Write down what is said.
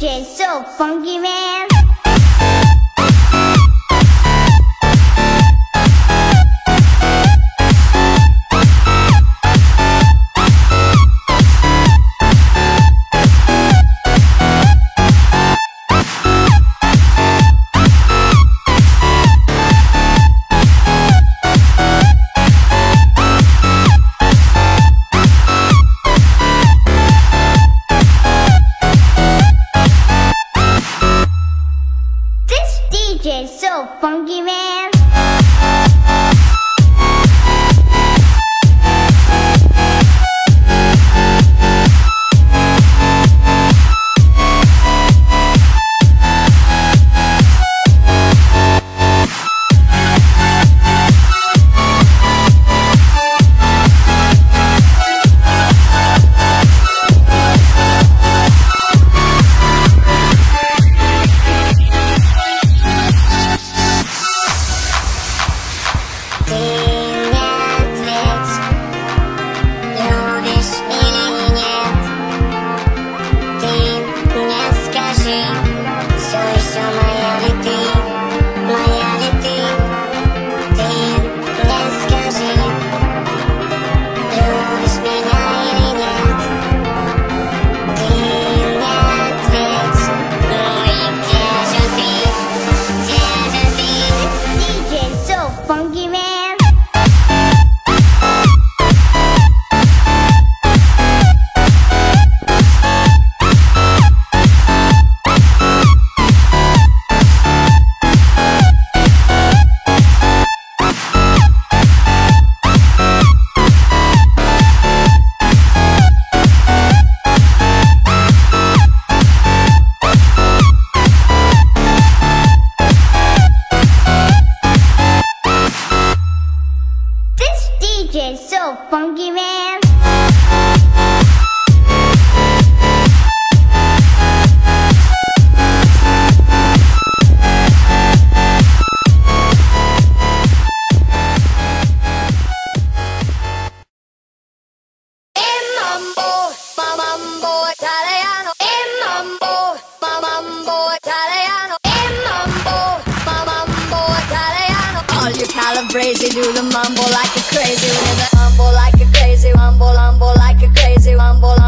DJ's so funky, man. funky man. Funky funky man. I'm crazy, do the mumble like a crazy, do the mumble like a crazy, mumble, mumble like a crazy, mumble.